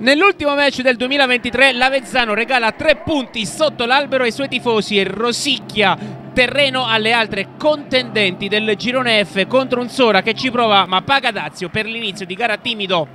Nell'ultimo match del 2023 l'Avezzano regala tre punti sotto l'albero ai suoi tifosi e rosicchia terreno alle altre contendenti del girone F contro un Sora che ci prova ma paga Dazio per l'inizio di gara timido.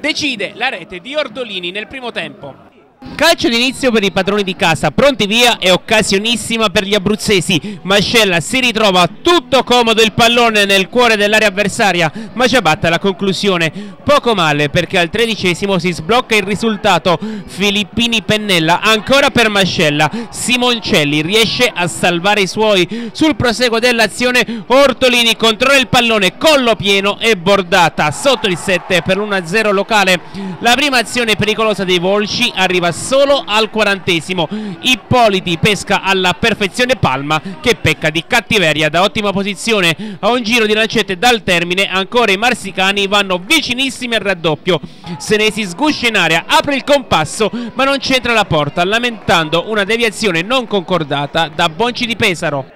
Decide la rete di Ordolini nel primo tempo. Calcio d'inizio per i padroni di casa, pronti via e occasionissima per gli abruzzesi. Mascella si ritrova tutto comodo il pallone nel cuore dell'area avversaria, ma ci abbatte la conclusione. Poco male perché al tredicesimo si sblocca il risultato. Filippini Pennella ancora per Mascella. Simoncelli riesce a salvare i suoi. Sul proseguo dell'azione Ortolini controlla il pallone, collo pieno e bordata. Sotto il 7 per l'1-0 locale. La prima azione pericolosa dei Volci arriva arriva solo al quarantesimo. Ippoliti pesca alla perfezione Palma che pecca di cattiveria da ottima posizione. A un giro di lancette dal termine ancora i marsicani vanno vicinissimi al raddoppio. Senesi sguscia in area, apre il compasso ma non c'entra la porta lamentando una deviazione non concordata da Bonci di Pesaro.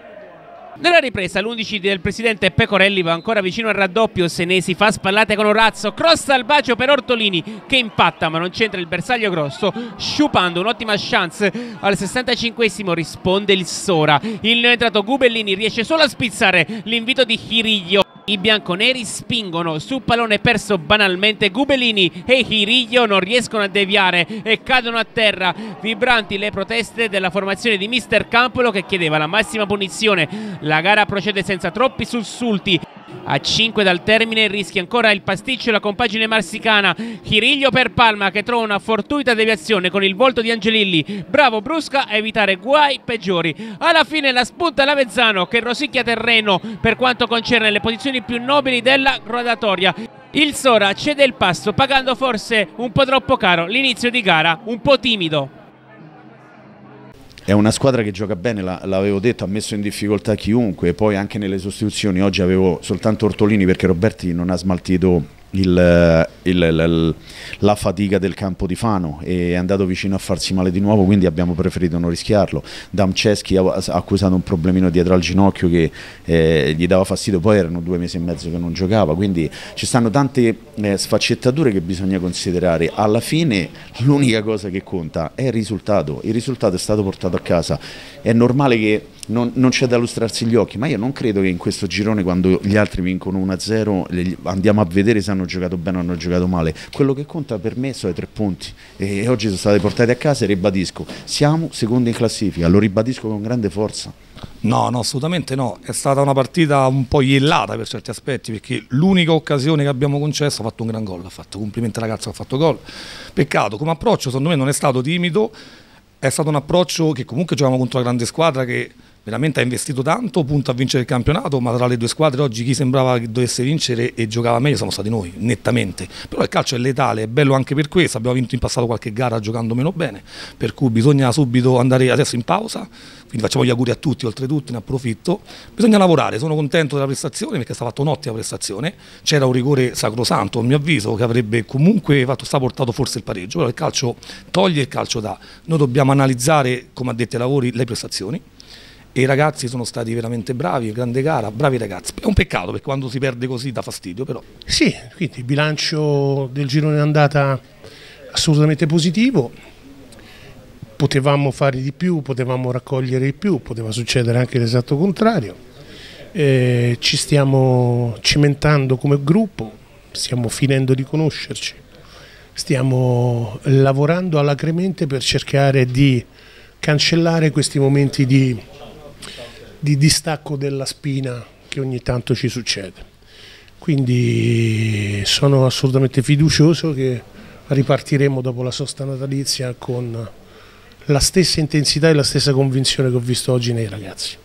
Nella ripresa l'11 del presidente Pecorelli va ancora vicino al raddoppio, Senesi fa spallate con Orazzo, cross al bacio per Ortolini che impatta ma non c'entra il bersaglio grosso, sciupando un'ottima chance al 65esimo risponde il Sora. Il neoentrato Gubellini riesce solo a spizzare l'invito di Chiriglio. I bianconeri spingono su pallone perso banalmente. Gubelini e Hiriglio non riescono a deviare e cadono a terra. Vibranti le proteste della formazione di Mister Campolo che chiedeva la massima punizione. La gara procede senza troppi sussulti. A 5 dal termine rischia ancora il pasticcio e la compagine marsicana. Chiriglio per Palma che trova una fortuita deviazione con il volto di Angelilli. Bravo Brusca a evitare guai peggiori. Alla fine la spunta l'Avezzano che rosicchia terreno per quanto concerne le posizioni più nobili della gradatoria. Il Sora cede il passo pagando forse un po' troppo caro l'inizio di gara, un po' timido. È una squadra che gioca bene, l'avevo detto, ha messo in difficoltà chiunque, poi anche nelle sostituzioni oggi avevo soltanto Ortolini perché Roberti non ha smaltito il, il, la fatica del campo di Fano. E è andato vicino a farsi male di nuovo quindi abbiamo preferito non rischiarlo. Damceschi ha accusato un problemino dietro al ginocchio che eh, gli dava fastidio. Poi erano due mesi e mezzo che non giocava quindi ci stanno tante eh, sfaccettature che bisogna considerare. Alla fine l'unica cosa che conta è il risultato. Il risultato è stato portato a casa. È normale che non, non c'è da lustrarsi gli occhi, ma io non credo che in questo girone quando gli altri vincono 1-0 andiamo a vedere se hanno giocato bene o hanno giocato male. Quello che conta per me sono i tre punti e oggi sono stati portati a casa e ribadisco, siamo secondi in classifica, lo ribadisco con grande forza. No, no, assolutamente no. È stata una partita un po' iellata per certi aspetti, perché l'unica occasione che abbiamo concesso ha fatto un gran gol. Ha fatto complimenti al ragazzo che ha fatto gol. Peccato, come approccio, secondo me non è stato timido, è stato un approccio che comunque giocavamo contro una grande squadra che veramente ha investito tanto, punta a vincere il campionato, ma tra le due squadre oggi chi sembrava che dovesse vincere e giocava meglio siamo stati noi, nettamente. Però il calcio è letale, è bello anche per questo, abbiamo vinto in passato qualche gara giocando meno bene, per cui bisogna subito andare adesso in pausa, quindi facciamo gli auguri a tutti, oltretutto ne approfitto. Bisogna lavorare, sono contento della prestazione perché è stata fatta un'ottima prestazione, c'era un rigore sacrosanto a mio avviso che avrebbe comunque fatto, sta portato forse il pareggio, però il calcio toglie e il calcio dà. Noi dobbiamo analizzare, come ha detto ai lavori, le prestazioni e i ragazzi sono stati veramente bravi, grande gara, bravi ragazzi. È un peccato perché quando si perde così dà fastidio però. Sì, quindi il bilancio del girone è andata assolutamente positivo, potevamo fare di più, potevamo raccogliere di più, poteva succedere anche l'esatto contrario. Eh, ci stiamo cimentando come gruppo, stiamo finendo di conoscerci, stiamo lavorando alacremente per cercare di cancellare questi momenti di di distacco della spina che ogni tanto ci succede. Quindi sono assolutamente fiducioso che ripartiremo dopo la sosta natalizia con la stessa intensità e la stessa convinzione che ho visto oggi nei ragazzi.